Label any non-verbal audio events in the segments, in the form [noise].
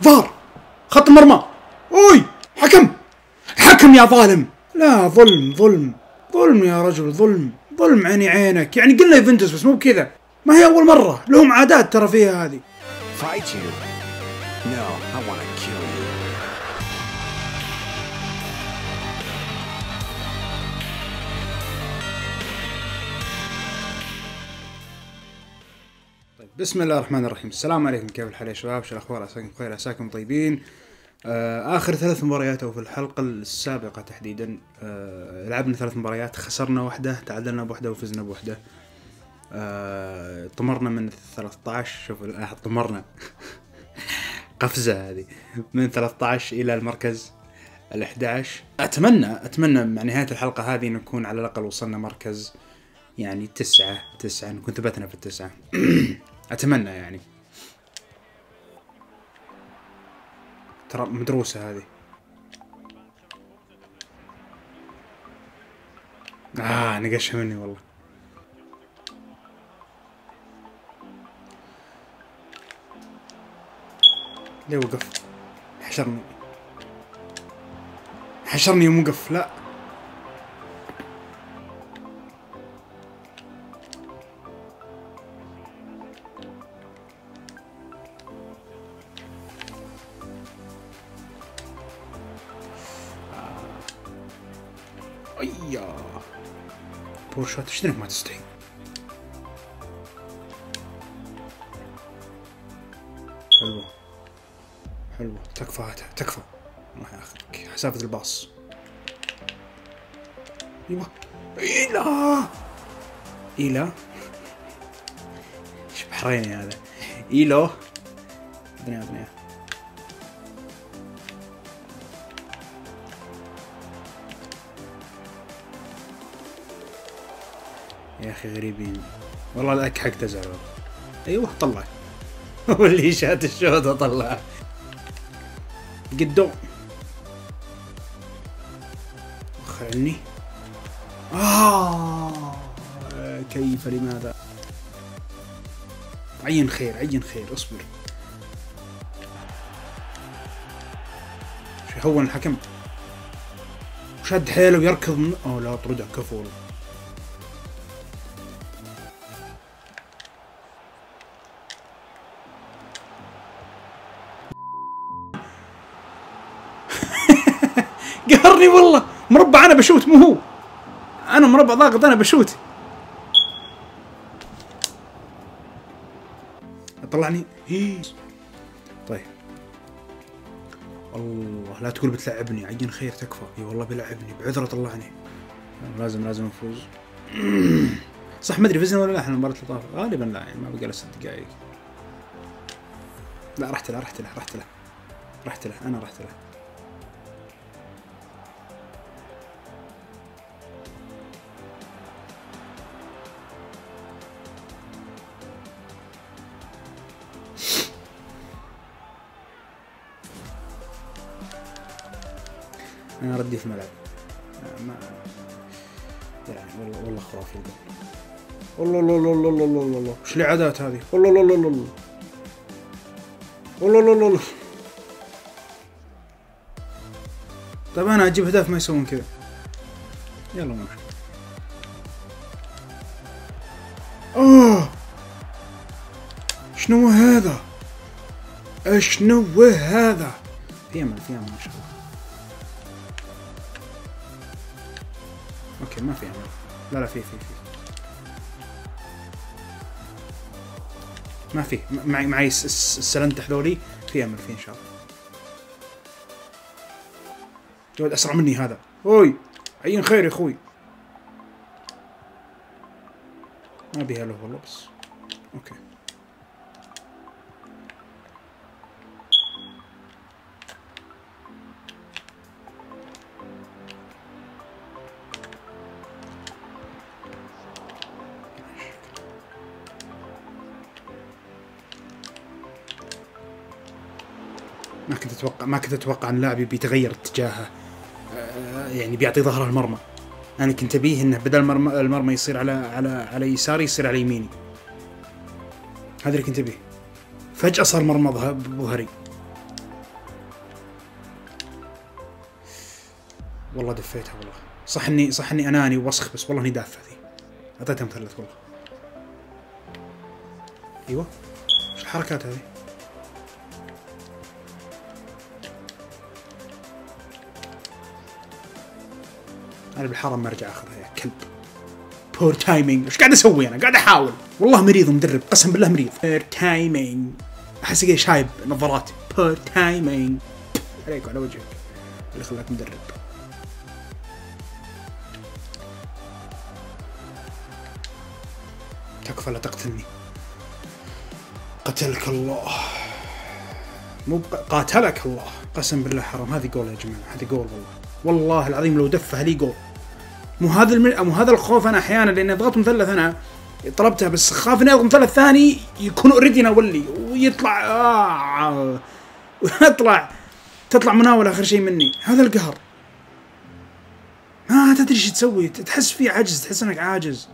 فار خط مرمى أوي حكم. حكم يا ظالم. لا ظلم ظلم. ظلم يا رجل ظلم. ظلم عيني عينك. يعني قلنا يوفنتوس بس مو بكذا. ما هي أول مرة؟ لهم عادات ترى فيها هذه. بسم الله الرحمن الرحيم. السلام عليكم كيف الحال يا شباب؟ شو الأخبار؟ عساكم بخير عساكم طيبين. آه آخر ثلاث مباريات أو في الحلقة السابقة تحديدا. آه لعبنا ثلاث مباريات خسرنا واحدة تعادلنا بواحده وفزنا بواحده آه طمرنا من 13 شوف آه طمرنا. [laughs] قفزة هذه. من 13 إلى المركز ال 11 أتمنى أتمنى مع نهاية الحلقة هذه نكون على الأقل وصلنا مركز يعني تسعة تسعة نكون ثبتنا في التسعة. [clears throat] أتمنى يعني. ترى مدروسة هذه. آه نقشها مني والله. ليه وقف؟ حشرني. حشرني يوم وقف لا. ايا بورشات ذنك ما تستحي حلوة حلوة تكفى هاتها تكفى الله ياخذك حسافة الباص أيوه ايلا ايلا إيش بحريني هذا ايلو اعطني اعطني يا أخي غريبين. والله ذاك حق والله. أيوه طلع. [laughs] واللي شات الشوطه طلع قدو. وخر عني آه كيف لماذا؟ عين خير عين خير اصبر. شو يهون الحكم؟ شد حيله ويركض من... اوه لا طرده كفو. والله قهرني والله مربع أنا بشوت مو هو. أنا مربع ضاغط أنا بشوت. طلعني. طيب. الله لا تقول بتلعبني عين خير تكفى. إي والله بيلعبني بعذرة طلعني. لازم لازم نفوز. [clears throat] صح ما أدري فزنا ولا لا إحنا المباراه اللي طافت غالبا لا يعني ما بقى له ست دقائق. لا رحت له رحت له رحت له. رحت له أنا رحت له. أنا ردي في ملعب. آه، ما يعني والله والله خرافي الجول والله الله الله الله الله الله الله وش العادات هذه؟ والله الله الله الله والله الله الله الله طيب أنا أجيب اهداف ما يسوون كذا. يلا ما اوه شنو هذا؟ شنو هذا؟ في امل في أمل إن شاء الله. أوكي ما في امل لا لا في في في. ما في. معي معي الس- الس- السلنتح ذولي في أمل في إن شاء الله. جود أسرع مني هذا. أوي عين خير يا أخوي. ما بيها له والله بس. أوكي. ما كنت أتوقع ما كنت أتوقع أن لاعبي بيتغير اتجاهه. آه، يعني بيعطي ظهره المرمى. أنا كنت أبيه إنه بدل المرمى, المرمى يصير على على على يساري يصير على يميني. هذا اللي كنت أبيه. فجأة صار مرمى ظهري. والله دفيتها والله. صح اني صح إني أناني ووسخ بس والله إني دافع ذي اعطيتها مثلث والله. أيوه. إيش الحركات هذه أنا بالحرم ما أرجع اخذها يا كلب. poor timing إيش قاعد أسوي أنا؟ قاعد أحاول. والله مريض ومدرب قسم بالله مريض. poor timing أحس كذا شايب نظارات poor timing عليك وعلى وجهك. اللي خلاك مدرب. تكفى لا تقتلني. قتلك الله. مو قاتلك الله. قسم بالله حرام. هذه جول يا جماعة. هذه جول والله. والله العظيم لو دفها لي جول مو هذا المل... مو هذا الخوف أنا أحيانا لاني ضغطت مثلث أنا طلبتها بس خاف إني أضغط مثلث ثاني يكون already ناولي ويطلع آه [laughs] ويطلع تطلع مناولة آخر شيء مني. هذا القهر. ما تدري إيش تسوي تحس في عجز تحس إنك عاجز.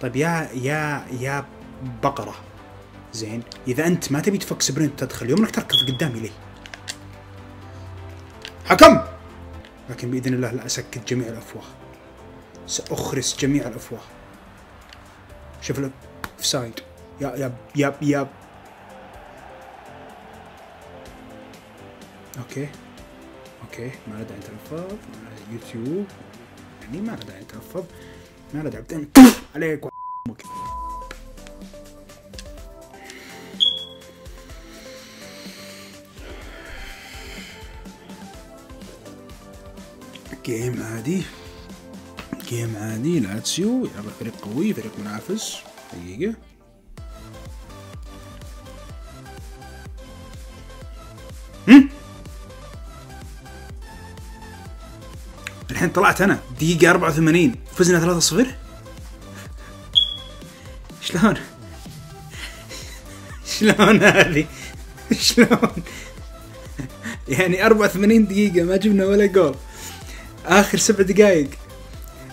طيب يا يا يا بقرة. زين إذا أنت ما تبي تفك سبرنت تدخل يوم إنك تركض قدامي ليه؟ حكم! لكن بإذن الله لا أسكت جميع الأفواه. سأخرس جميع الأفواه. شوف ال offside يا يا يا يا. أوكي. أوكي. ما له داعي نتلفظ يوتيوب. يعني ما له داعي نتلفظ ما له داعي عليك. game عادي game عادي لاتسيو يلعب فريق قوي فريق منافس دقيقة؟ الحين طلعت أنا دقيقة 84 فزنا 3-0 شلون؟ شلون هذه؟ شلون؟ يعني 84 دقيقة ما جبنا ولا جول آخر سبع دقائق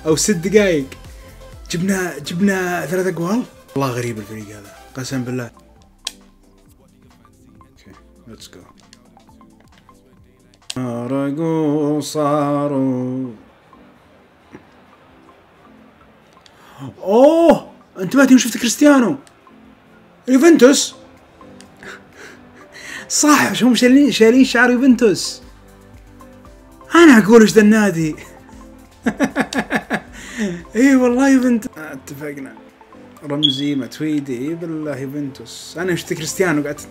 أو ست دقائق جبنا جبنا ثلاث أقوال. والله غريب الفريق هذا قسم بالله. أوكي let's go رقوا صاروا. أوه! انتبهت يوم شفت كريستيانو. يوفنتوس. صح هم شايلين شايلين شعار يوفنتوس. أنا أقول إيش ذا النادي؟ [laughs] إي والله يوفنتوس. اتفقنا. رمزي متويدي إي بالله يوفنتوس. أنا شفت كريستيانو قعدت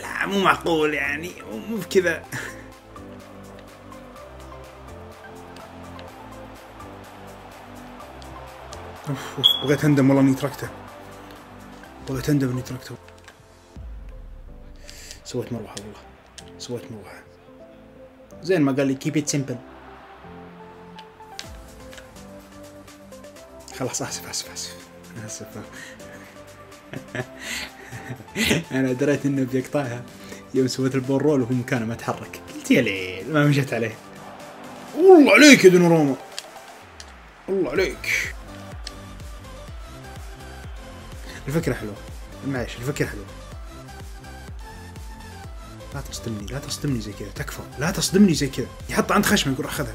لا مو معقول يعني. مو بكذا [laughs] أوف أوف. بغيت أندم والله إني تركته. بغيت أندم إني تركته. سويت مروحه والله سويت مروحه زين ما قال لي keep it simple خلاص آسف آسف آسف. آسف. [laughs] أنا دريت إنه بيقطعها. يوم سويت ال ball roll وهو مكانه ما تحرك. قلت يا ليل ما مشيت عليه. والله عليك يا دوناروما الله عليك. الفكرة حلوة. معلش الفكرة حلوة. لا تصدمني لا تصدمني زي كذا تكفى. لا تصدمني زي كذا. يحط عند خشمه يقول أخذها.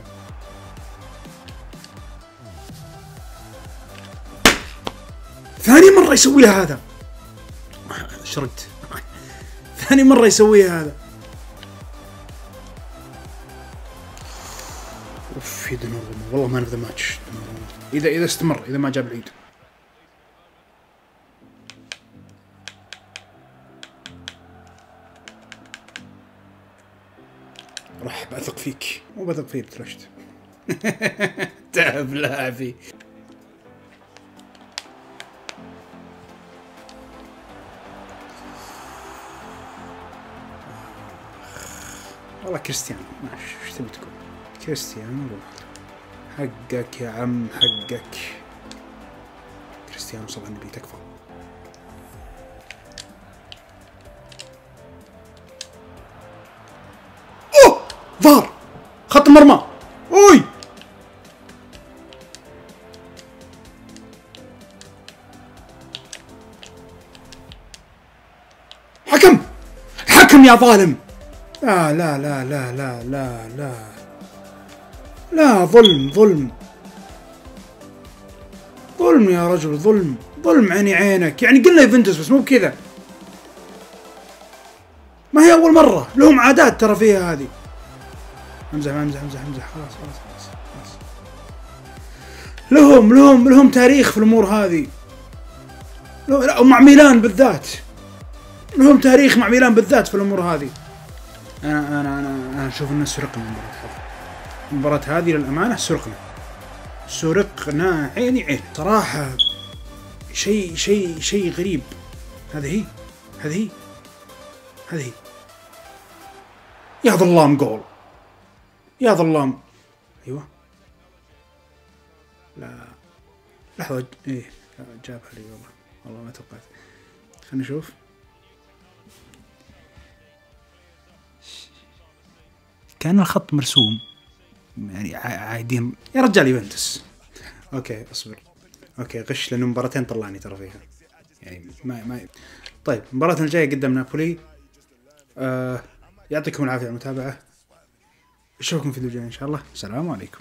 ثاني مرة يسويها هذا. شرقت ثاني مرة يسويها هذا. أوف يا دوناروما والله man of the match اذا إذا استمر إذا ما جاب العيد. راح بثق فيك. مو بثق فيك بترشت [laughs] تعب لاعبي والله كريستيانو ماشي إيش تبي تقول؟ كريستيانو روح حقك يا عم حقك. كريستيانو صلى على النبي تكفى. المرمى أوي. حكم. حكم يا ظالم. لا لا لا لا لا لا لا. لا ظلم ظلم. ظلم يا رجل ظلم. ظلم عيني عينك. يعني قلنا يوفنتوس بس مو بكذا. ما هي أول مرة. لهم عادات ترى فيها هذه. امزح امزح امزح امزح خلاص خلاص خلاص. لهم لهم لهم تاريخ في الأمور هذه. لا ومع ميلان بالذات. لهم تاريخ مع ميلان بالذات في الأمور هذه. أنا أنا أنا أنا أشوف انه سرقنا المباراه المباراه هذه للأمانة سرقنا. سرقنا عيني عين. صراحة شيء شيء شيء غريب. هذه هي هذه هي هذه هي. يا ظلام جول يا ظلام. أيوه. لا. لحظة إيه. جابها لي والله. والله ما توقعت. خلينا نشوف. كأن الخط مرسوم. يعني عايدين يا رجال يوفنتوس. okay أصبر. okay غش لأنه مباراتين طلعني ترى فيها. يعني ما ما طيب مباراتنا الجاية قدام نابولي. آه يعطيكم العافية على المتابعة. أشوفكم في الفيديو الجاي إن شاء الله. السلام عليكم.